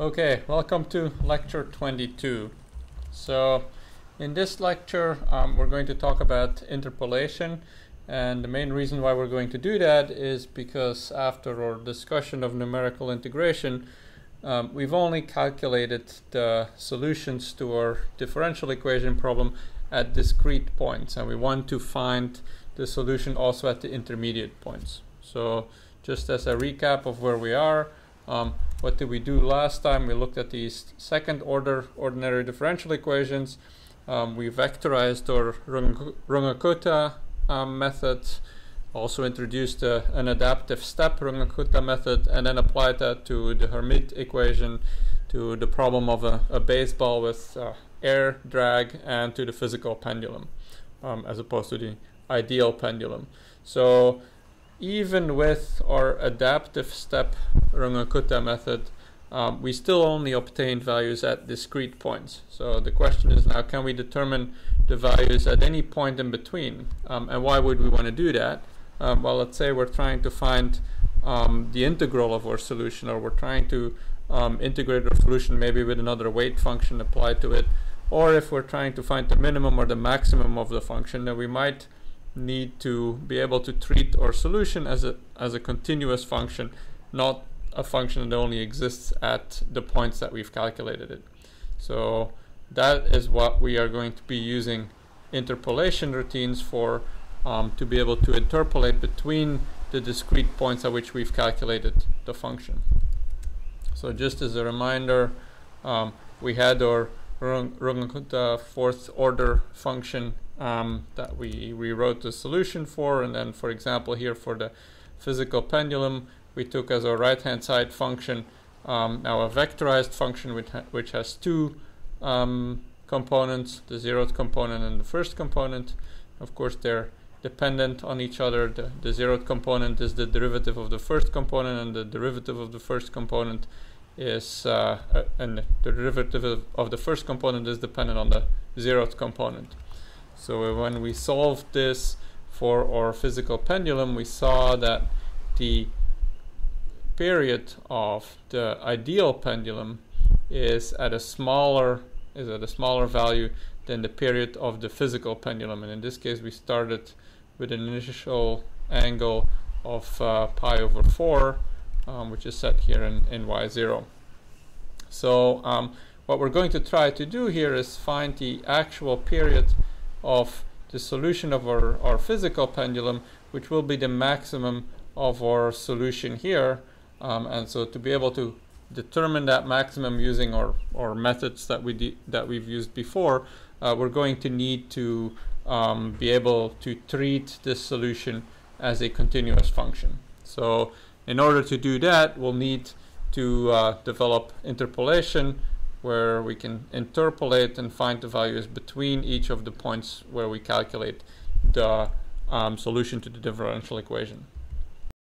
Okay, welcome to lecture 22. So, in this lecture, um, we're going to talk about interpolation, and the main reason why we're going to do that is because after our discussion of numerical integration, um, we've only calculated the solutions to our differential equation problem at discrete points, and we want to find the solution also at the intermediate points. So, just as a recap of where we are, um, what did we do last time? We looked at these second order ordinary differential equations. Um, we vectorized our Runge-Kutta um, method, also introduced uh, an adaptive step Runge-Kutta method, and then applied that to the Hermite equation, to the problem of a, a baseball with uh, air drag, and to the physical pendulum, um, as opposed to the ideal pendulum. So even with our adaptive step Runge-Kutta method, um, we still only obtained values at discrete points. So the question is now, can we determine the values at any point in between? Um, and why would we want to do that? Um, well, let's say we're trying to find um, the integral of our solution, or we're trying to um, integrate our solution maybe with another weight function applied to it, or if we're trying to find the minimum or the maximum of the function, then we might need to be able to treat our solution as a as a continuous function, not a function that only exists at the points that we've calculated it. So that is what we are going to be using interpolation routines for um, to be able to interpolate between the discrete points at which we've calculated the function. So just as a reminder, um, we had our Runge-Kutta fourth order function um, that we rewrote the solution for. And then, for example, here for the physical pendulum, we took as our right-hand side function um, now a vectorized function which, ha which has two um, components, the zeroth component and the first component. Of course, they're dependent on each other. The, the zeroth component is the derivative of the first component, and the derivative of the first component is uh, uh, and the derivative of, of the first component is dependent on the zeroth component. So when we solved this for our physical pendulum, we saw that the period of the ideal pendulum is at a smaller is at a smaller value than the period of the physical pendulum. And in this case, we started with an initial angle of uh, pi over 4, um, which is set here in, in y0. So um, what we're going to try to do here is find the actual period of the solution of our, our physical pendulum, which will be the maximum of our solution here. Um, and so to be able to determine that maximum using our, our methods that, we that we've used before, uh, we're going to need to um, be able to treat this solution as a continuous function. So in order to do that, we'll need to uh, develop interpolation where we can interpolate and find the values between each of the points where we calculate the um, solution to the differential equation.